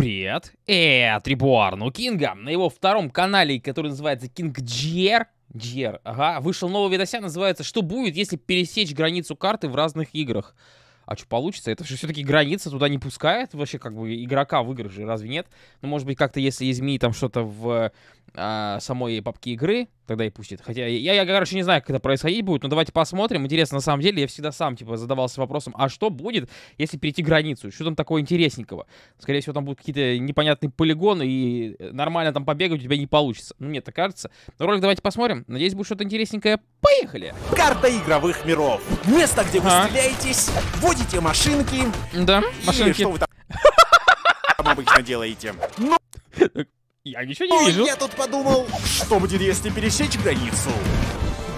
привет! Это Рибуар Ну Кинга. На его втором канале, который называется King GR, GR, ага, вышел новый видосян, называется «Что будет, если пересечь границу карты в разных играх?» А что получится? Это же все-таки граница туда не пускает вообще как бы игрока в игры же, разве нет? Ну, может быть, как-то если изменить там что-то в а, самой папке игры, тогда и пустит. Хотя я, я, короче, не знаю, как это происходить будет, но давайте посмотрим. Интересно, на самом деле, я всегда сам, типа, задавался вопросом, а что будет, если перейти границу? Что там такого интересненького? Скорее всего, там будут какие-то непонятные полигоны, и нормально там побегать у тебя не получится. Ну, мне так кажется. Но ролик давайте посмотрим. Надеюсь, будет что-то интересненькое. Поехали! Карта игровых миров. Место, где вы а? стреляетесь, водите машинки. Да, машинки. Что вы там обычно делаете? Ну, я ничего не вижу. Я тут подумал, что будет, если пересечь границу.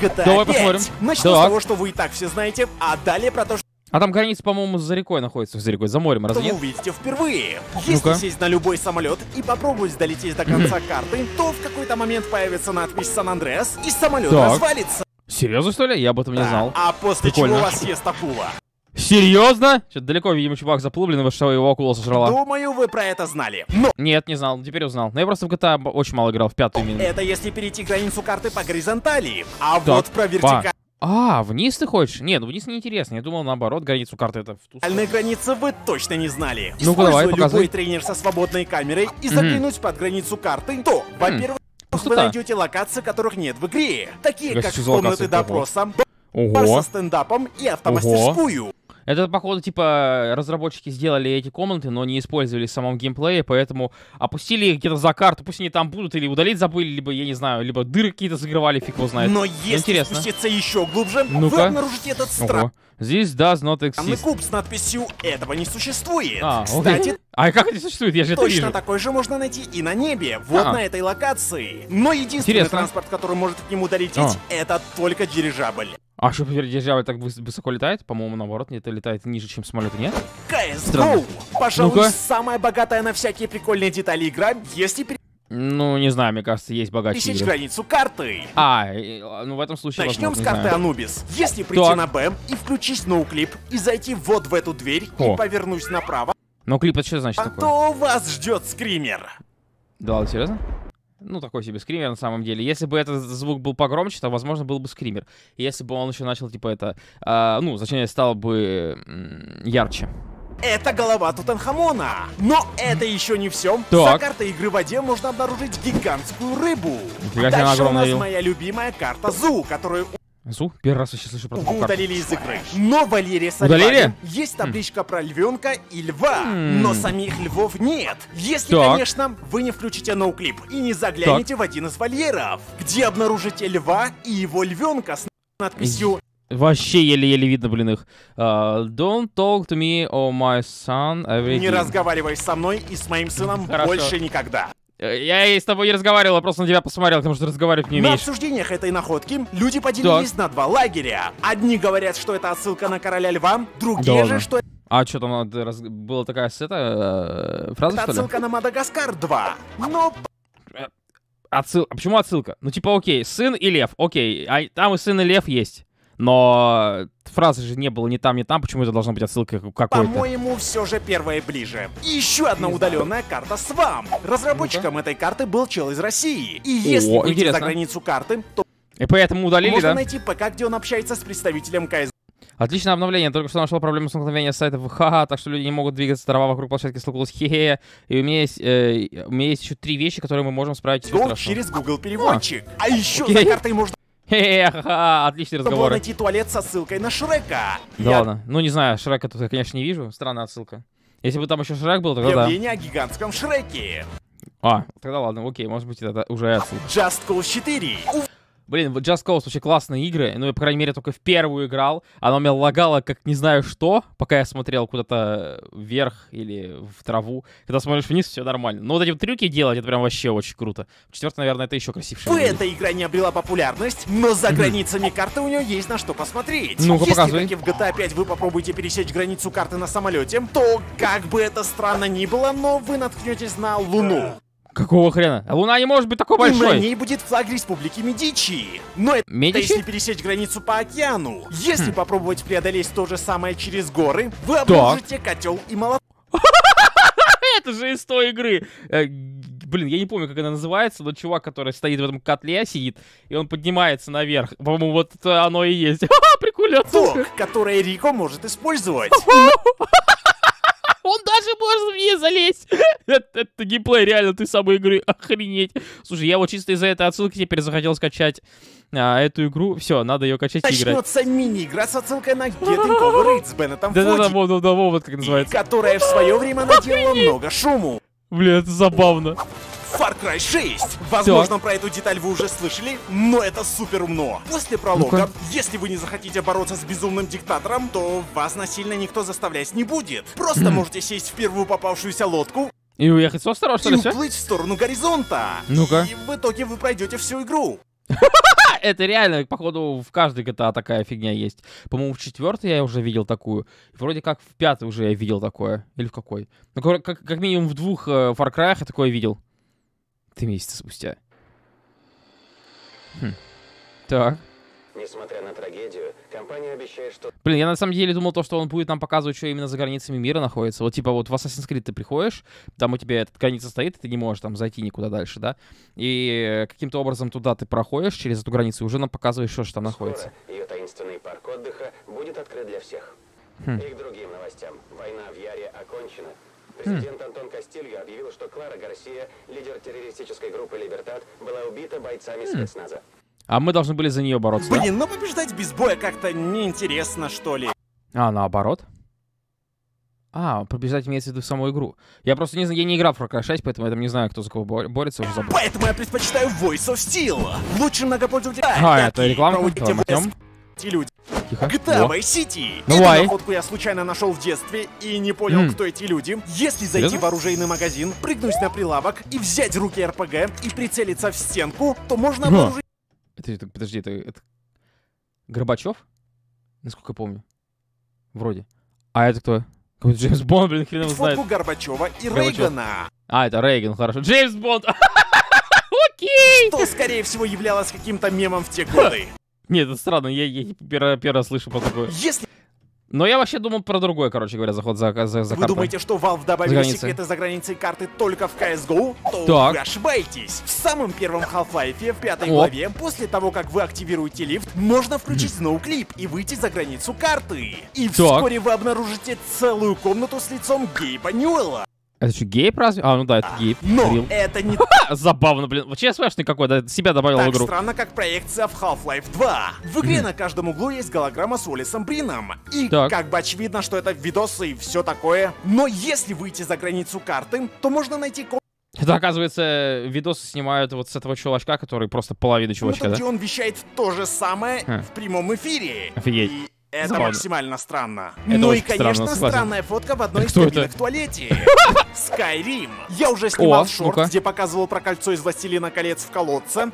GTA Давай 5. посмотрим. Начну так. с того, что вы и так все знаете, а далее про то, что... А там граница, по-моему, за рекой находится, за рекой, за морем, разве нет? вы увидите впервые. Если ну сесть на любой самолет и попробовать долететь до конца карты, то в какой-то момент появится надпись Сан-Андреас, и самолет так. развалится. Серьезно, что ли? Я об этом не знал. А после Прикольно. чего вас съест акула. Серьезно? Что-то далеко, видимо, чувак заплыл, блин, что его акула сожрала. Думаю, вы про это знали. Но... Нет, не знал, теперь узнал. Но я просто в GTA очень мало играл, в пятую именно. Это если перейти границу карты по горизонтали. А так, вот про вертикаль... А, вниз ты хочешь? Нет, ну вниз неинтересно. Я думал, наоборот, границу карты это в ту сторону. границы вы точно не знали. Ну-ка, давай, любой тренер со свободной камерой и заглянуть mm -hmm. под границу карты, то, во-первых, mm. вы найдете локации, которых нет в игре. Такие, как комнаты допроса, бар со стендапом и автомастерскую. Ого. Это, походу, типа, разработчики сделали эти комнаты, но не использовали в самом геймплее, поэтому опустили их где-то за карту, пусть они там будут, или удалить забыли, либо, я не знаю, либо дыры какие-то закрывали, фиг его знает. Но если Интересно. спуститься еще глубже, ну вы обнаружите этот страх. Здесь does not exist. куб с надписью «Этого не существует». А, Кстати, а как это существует? Я же Точно это вижу. такой же можно найти и на небе, вот а. на этой локации. Но единственный Интересно. транспорт, который может к нему долететь, а. это только дирижабль. А что, дирижабль так высоко летает? По-моему, наоборот, это летает ниже, чем самолеты, нет? CSGO! Пожалуй, ну самая богатая на всякие прикольные детали игра, если ну, не знаю, мне кажется, есть богаче Пересечь игры. границу карты. А, ну в этом случае Начнем возможно, с карты знаю. Анубис. Если прийти так. на Б и включить ноуклип, и зайти вот в эту дверь, О. и повернуть направо, Ноуклип это что значит а такое? то вас ждет скример. Да ладно, серьезно? Ну, такой себе скример на самом деле. Если бы этот звук был погромче, то, возможно, был бы скример. Если бы он еще начал, типа, это... Э, ну, зачем стал бы э, ярче. Это голова Тутанхамона. Но это еще не все. Так. За картой игры в воде можно обнаружить гигантскую рыбу. Дальше у нас моя любимая карта Зу, которую Зу? Первый раз я сейчас слышу про такую карту. удалили из игры. Но Валерия Удалили? есть табличка mm. про львенка и льва, но самих львов нет. Если, так. конечно, вы не включите ноуклип и не заглянете так. в один из вольеров, где обнаружите льва и его львенка с надписью Вообще еле-еле видно, блин, их. Uh, don't talk to me or my son every Не разговаривай со мной и с моим сыном Хорошо. больше никогда. Э, я и с тобой не разговаривал, я просто на тебя посмотрел, потому что разговаривать не умеешь. На обсуждениях этой находки люди поделились так. на два лагеря. Одни говорят, что это отсылка на короля льва, другие да же, что... А что там раз... была такая это, э, фраза, это что отсылка на Мадагаскар 2. Но... Э, отсыл... А почему отсылка? Ну типа окей, сын и лев, окей, а там и сын и лев есть. Но фразы же не было ни там, ни там, почему это должна быть отсылка какой-то? По-моему, все же первое ближе. И еще одна удаленная карта с вам. Разработчиком ну этой карты был чел из России. И если О, выйти за границу карты, то... И поэтому удалили, Можно да? найти ПК, где он общается с представителем КС. Отличное обновление. Только что нашел проблему с столкновения сайтов ха так что люди не могут двигаться. Трава вокруг площадки столкнулась. Хе-хе. И у меня есть, э, у меня есть еще три вещи, которые мы можем справить. Через Google переводчик. А, а еще окей. за картой можно Хе-хе, отличный разговор. найти туалет со ссылкой на Шрека. Да Я... ладно. Ну, не знаю, Шрека тут я, конечно, не вижу. Странная отсылка. Если бы там еще Шрек был, тогда Объявление да. о гигантском Шреке. А, тогда ладно, окей, может быть, это уже отсылка. Just Cause 4. Блин, Just Cause вообще классные игры. Ну, я, по крайней мере, только в первую играл. Она у меня лагала, как не знаю что, пока я смотрел куда-то вверх или в траву. Когда смотришь вниз, все нормально. Но вот эти вот трюки делать, это прям вообще очень круто. Четвертый, наверное, это еще красивее. В эта игра не обрела популярность, но за границами карты у нее есть на что посмотреть. Ну-ка, Если, показывай. как и в GTA 5, вы попробуете пересечь границу карты на самолете, то, как бы это странно ни было, но вы наткнетесь на Луну. Какого хрена? Луна не может быть такой большой. И на ней будет флаг Республики Медичи. Но это Медичи? если пересечь границу по океану. Если хм. попробовать преодолеть то же самое через горы, вы обнаружите котел и молоток. Это же из той игры. Э, блин, я не помню, как она называется, но чувак, который стоит в этом котле, сидит, и он поднимается наверх. По-моему, вот это оно и есть. Прикольно. Ток, который Рико может использовать. Он даже может в нее залезть. это, геймплей, реально, ты самой игры. Охренеть. Слушай, я вот чисто из-за этой отсылки теперь захотел скачать а, эту игру. Все, надо ее качать и играть. Начнется мини-игра с отсылкой на Getting Over It с Беннетом Да-да-да, вот, вот, вот, как называется. Которая в свое время наделала много шуму. Бля, это забавно. Far Cry 6. Возможно, про эту деталь вы уже слышали, но это супер умно. После пролога, ну если вы не захотите бороться с безумным диктатором, то вас насильно никто заставлять не будет. Просто можете сесть в первую попавшуюся лодку, и уехать с острова, что ли, И уплыть в сторону горизонта. Ну-ка. И в итоге вы пройдете всю игру. Это реально, походу, в каждой GTA такая фигня есть. По-моему, в четвертой я уже видел такую. Вроде как в пятой уже я видел такое. Или в какой? Ну, как, как минимум в двух э, Far Cry я такое видел. Три месяца спустя. Хм. Так. Несмотря на трагедию, компания обещает, что... Блин, я на самом деле думал то, что он будет нам показывать, что именно за границами мира находится. Вот типа вот в Assassin's Creed ты приходишь, там у тебя эта граница стоит, и ты не можешь там зайти никуда дальше, да? И каким-то образом туда ты проходишь через эту границу, и уже нам показываешь, что же там Скоро находится. ее таинственный парк отдыха будет открыт для всех. Хм. И к другим новостям. Война в Яре окончена. Президент хм. Антон Кастильо объявил, что Клара Гарсия, лидер террористической группы «Либертат», была убита бойцами хм. спецназа. А мы должны были за нее бороться. Блин, да? ну побеждать без боя как-то неинтересно, что ли. А, наоборот? А, побеждать имеется в виду саму игру. Я просто не знаю, я не играл в Far Cry 6, поэтому я там не знаю, кто за кого борется, уже забыл. Поэтому я предпочитаю Voice of Steel. Лучше многопользователь. А, это реклама? Ладно, люди. Тихо. GTA Vice City. Ну, Эту why? находку я случайно нашел в детстве и не понял, mm. кто эти люди. Если зайти Серьезно? в оружейный магазин, прыгнуть на прилавок и взять в руки РПГ и прицелиться в стенку, то можно обнаружить это, это, подожди, это, это Горбачев? Насколько я помню. Вроде. А это кто? Какой-то Джеймс Бонд, блин, хрен его знает. Горбачева и Горбачев. Рейгана. А, это Рейган, хорошо. Джеймс Бонд! Окей! Что, скорее всего, являлось каким-то мемом в те годы. Нет, это странно, я, я первый, первый раз слышу про такое. Если но я вообще думал про другое, короче говоря, заход за, за, за Вы думаете, что Valve добавили за секреты за границей карты только в CSGO? То так. вы ошибаетесь. В самом первом Half-Life, в пятой Оп. главе, после того, как вы активируете лифт, можно включить сноуклип и выйти за границу карты. И так. вскоре вы обнаружите целую комнату с лицом Гейба Ньюэлла. Это что, гейп разве? А, ну да, это гейп. Но Рил. это не... Забавно, блин. Вообще смешный какой, да, себя добавил так в игру. странно, как проекция в Half-Life 2. В игре на каждом углу есть голограмма с Уоллесом Брином. И так. как бы очевидно, что это видосы и все такое. Но если выйти за границу карты, то можно найти это, оказывается, видосы снимают вот с этого чувачка, который просто половина чувачка, ну, да? он вещает то же самое а. в прямом эфире. Офигеть. И это Забавно. максимально странно. Это ну и, конечно, странно, странная фотка в одной из кабинок в туалете. Skyrim. Я уже снимал О, шорт, ну где показывал про кольцо из Властелина колец в колодце.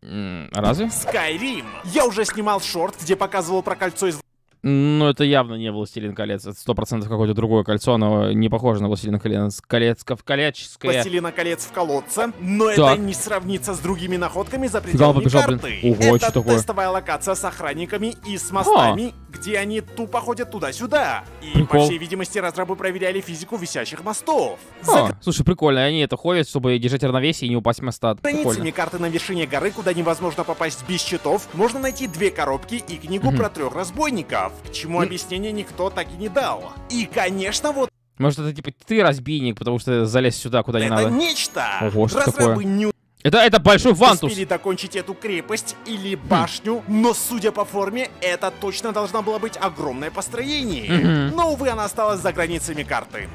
Разве? Skyrim. Я уже снимал шорт, где показывал про кольцо из ну, это явно не «Властелин колец». Это сто процентов какое-то другое кольцо, оно не похоже на «Властелин колец». Колец, колеческое. «Властелина колец» в колодце, но так. это не сравнится с другими находками за пределами побежал, карты. Блин. Ого, это такое? тестовая локация с охранниками и с мостами, а. Где они тупо ходят туда-сюда. И, Прикол. по всей видимости, разрабы проверяли физику висящих мостов. А, за... Слушай, прикольно, они это ходят, чтобы держать равновесие и не упасть моста. Границами карты на вершине горы, куда невозможно попасть без щитов, можно найти две коробки и книгу mm-hmm. про трех разбойников. К чему объяснение объяснения никто так и не дал. И, конечно, вот может, это типа ты разбийник, потому что залез сюда, куда не это надо. Это нечто! Ого, что такое? Не... Это, это большой вантус. Успели закончить эту крепость или башню, хм. но судя по форме, это точно должна была быть огромное построение. Mm-hmm. Но, увы, она осталась за границами карты.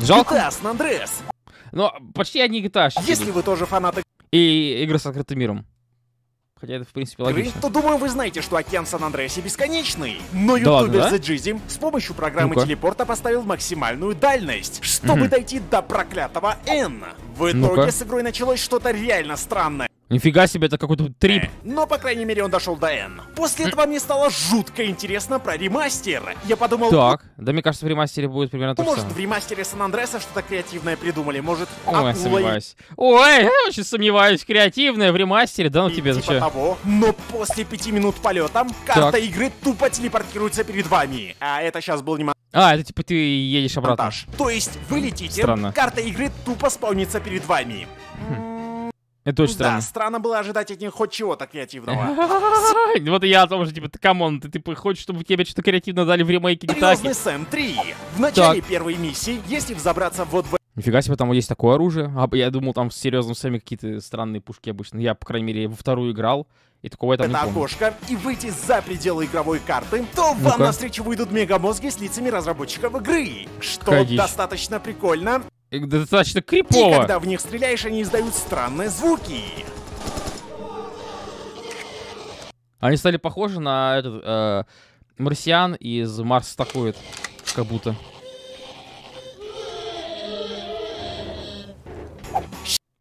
Жалко. GTA San Andreas. Но почти одни GTA. Если вы тоже фанаты... И игры с открытым миром. Хотя это, в принципе, логично. то думаю, вы знаете, что океан Сан-Андреасе бесконечный. Но ютубер да, да? The Jizzy с помощью программы ну телепорта поставил максимальную дальность, чтобы угу. дойти до проклятого N. В итоге ну с игрой началось что-то реально странное. Нифига себе, это какой-то трип. Э, но, по крайней мере, он дошел до N. После этого мне стало жутко интересно про ремастер. Я подумал... Так, да мне кажется, в ремастере будет примерно то же Может, в ремастере Сан Андреса что-то креативное придумали, может, Ой, сомневаюсь. Ой, я очень сомневаюсь. Креативное в ремастере, да ну тебе типа зачем? того. Но после пяти минут полета карта так. игры тупо телепортируется перед вами. А это сейчас был не а, это типа ты едешь обратно. Монтаж. То есть вы летите, Странно. карта игры тупо спаунится перед вами. Это очень странно. Да, странно было ожидать от них хоть чего-то креативного. Вот и я о том же, типа, come on, ты типа хочешь, чтобы тебе что-то креативно дали в ремейке, не так? Сэм 3. В начале первой миссии, если взобраться вот в Нифига себе, там есть такое оружие. А, я думал, там в Серьезном Сэме какие-то странные пушки обычно. Я, по крайней мере, во вторую играл. И такого я там Это не помню. окошко, и выйти за пределы игровой карты, то ну вам навстречу выйдут мегамозги с лицами разработчиков игры. Что Ходишь. достаточно прикольно. И достаточно крипово. И когда в них стреляешь, они издают странные звуки. Они стали похожи на этот э, марсиан из Марс атакует, как будто.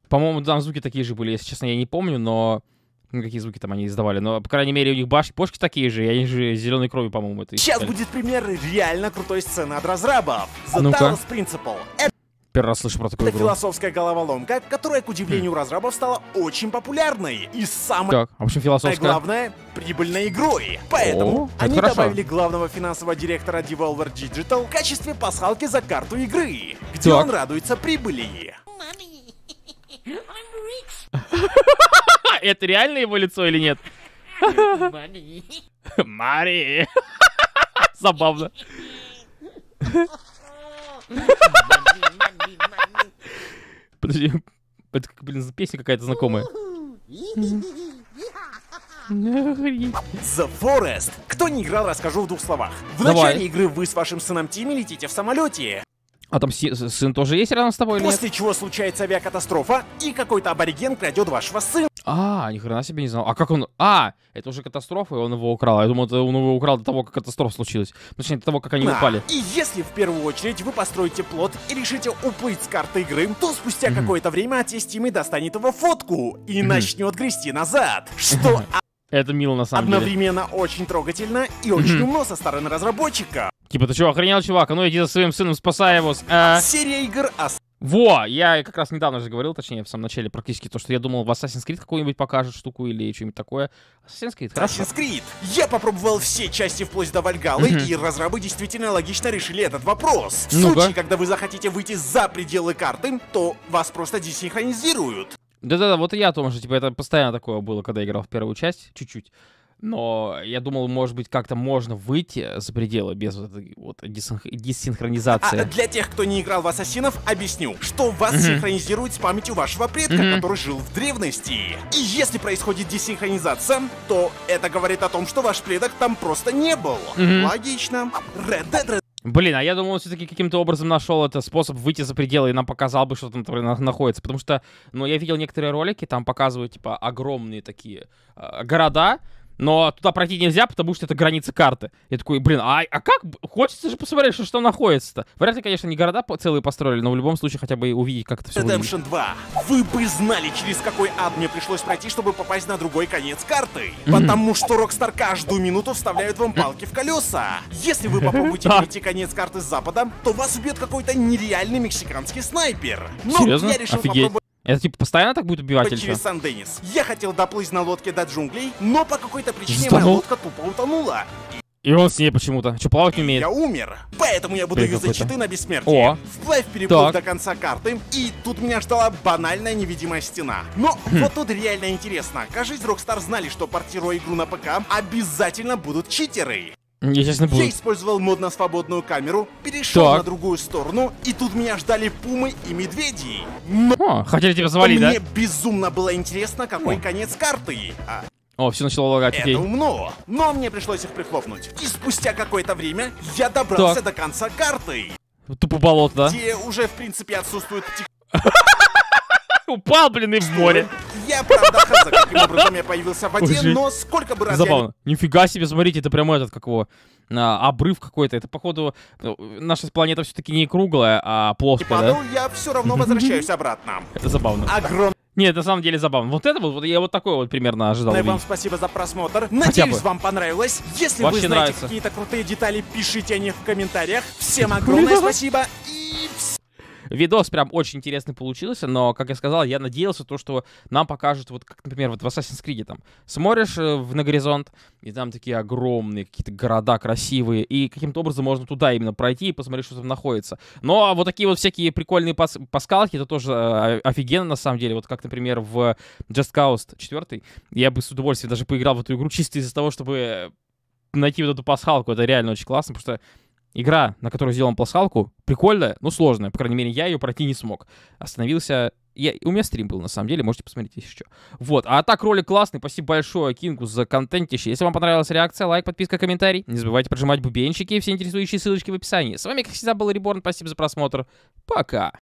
По-моему, там звуки такие же были, если честно, я не помню, но ну, какие звуки там они издавали. Но, по крайней мере, у них башки, бошки такие же, и они же зеленой крови, по-моему, это Сейчас будет пример реально крутой сцены от разрабов. The ну Talos Principle. Первый раз слышу про такую Это игру. философская головоломка, которая, к удивлению хм. разрабов, стала очень популярной. И самое так, а в общем философская? главное, прибыльной игрой. Поэтому О, они хорошо. добавили главного финансового директора Devolver Digital в качестве пасхалки за карту игры, где так. он радуется прибыли. Это реально его лицо или нет? Мари. Забавно. Подожди, это, блин, песня какая-то знакомая. The Forest. Кто не играл, расскажу в двух словах. В Давай. начале игры вы с вашим сыном Тимми летите в самолете. А там сын тоже есть рядом с тобой или После нет? чего случается авиакатастрофа, и какой-то абориген крадет вашего сына. А, ни хрена себе не знал. А как он... А, это уже катастрофа, и он его украл. Я думал, это он его украл до того, как катастрофа случилась. Точнее, до того, как они упали. И если в первую очередь вы построите плод и решите уплыть с карты игры, то спустя mm-hmm. какое-то время отец Тимы достанет его фотку и mm-hmm. начнет грести назад. Что... Это мило на самом Одновременно деле. Одновременно очень трогательно и очень умно со стороны разработчика. Типа, ты что, охренел, чувак? А ну иди за своим сыном, спасай его. А... Серия игр во, я как раз недавно же говорил, точнее, в самом начале практически, то, что я думал, в Assassin's Creed какую-нибудь покажет штуку или что-нибудь такое. Assassin's Creed, хорошо. Assassin's Creed. Я попробовал все части вплоть до Вальгалы, mm-hmm. и разрабы действительно логично решили этот вопрос. В ну случае, когда вы захотите выйти за пределы карты, то вас просто десинхронизируют. Да-да-да, вот и я о том же, типа, это постоянно такое было, когда я играл в первую часть, чуть-чуть. Но я думал, может быть, как-то можно выйти за пределы без вот этой вот десинхронизации. А для тех, кто не играл в Ассасинов, объясню, что вас mm-hmm. синхронизирует с памятью вашего предка, mm-hmm. который жил в древности. И если происходит десинхронизация, то это говорит о том, что ваш предок там просто не был. Mm-hmm. Логично. Red Dead Блин, а я думал, он все-таки каким-то образом нашел это способ выйти за пределы и нам показал бы, что там находится. Потому что, ну, я видел некоторые ролики, там показывают, типа, огромные такие э, города, но туда пройти нельзя, потому что это граница карты. Я такой, блин, а, а как? Хочется же посмотреть, что, что находится-то. Вряд ли, конечно, не города целые построили, но в любом случае хотя бы увидеть, как это все. Redemption 2. Вы бы знали, через какой ад мне пришлось пройти, чтобы попасть на другой конец карты. Потому что Rockstar каждую минуту вставляют вам палки в колеса. Если вы попробуете найти конец карты с запада, то вас убьет какой-то нереальный мексиканский снайпер. Но Серьезно? я решил Офигеть. попробовать это типа постоянно так будет убивать или Через Сан-Денис. Я хотел доплыть на лодке до джунглей, но по какой-то причине Затонул? моя лодка тупо утонула. И он с ней почему-то. Что, плавать не умеет? Я умер. Поэтому я буду Ты юзать щиты на бессмертие. О. Вплавь переплыл до конца карты, и тут меня ждала банальная невидимая стена. Но хм. вот тут реально интересно. Кажется, Rockstar знали, что портируя игру на ПК, обязательно будут читеры. Естественно, буду. Я использовал мод на свободную камеру, перешел так. на другую сторону, и тут меня ждали пумы и медведи. Но О, хотели тебя завалить, да? Мне безумно было интересно, какой О. конец карты. А... О, все начало лагать, Это умно, но мне пришлось их прихлопнуть. И спустя какое-то время я добрался так. до конца карты. Тупо болото, да? Где уже, в принципе, отсутствует Упал, блин, и в море. Я, правда, хз, каким образом я появился в воде, но сколько бы раз Забавно. Я... Нифига себе, смотрите, это прямо этот, как его, а, обрыв какой-то. Это, походу, ну, наша планета все-таки не круглая, а плоская, И да? я все равно возвращаюсь обратно. Это забавно. Огромный Нет, на самом деле забавно. Вот это вот, вот я вот такой вот примерно ожидал. Ну вам спасибо за просмотр. Надеюсь, вам понравилось. Если Вообще вы знаете какие-то крутые детали, пишите о них в комментариях. Всем огромное спасибо и Видос прям очень интересный получился, но, как я сказал, я надеялся то, что нам покажут, вот как, например, вот в Assassin's Creed там, смотришь э, в, на горизонт, и там такие огромные какие-то города красивые, и каким-то образом можно туда именно пройти и посмотреть, что там находится. Но вот такие вот всякие прикольные пас паскалки, это тоже э, офигенно на самом деле, вот как, например, в Just Cause 4, я бы с удовольствием даже поиграл в эту игру чисто из-за того, чтобы найти вот эту пасхалку, это реально очень классно, потому что игра, на которую сделан пасхалку, прикольная, но сложная. По крайней мере, я ее пройти не смог. Остановился... Я... У меня стрим был, на самом деле, можете посмотреть, если что. Вот, а так ролик классный, спасибо большое Кингу за контентище. Если вам понравилась реакция, лайк, подписка, комментарий. Не забывайте прожимать бубенчики и все интересующие ссылочки в описании. С вами, как всегда, был Реборн, спасибо за просмотр. Пока!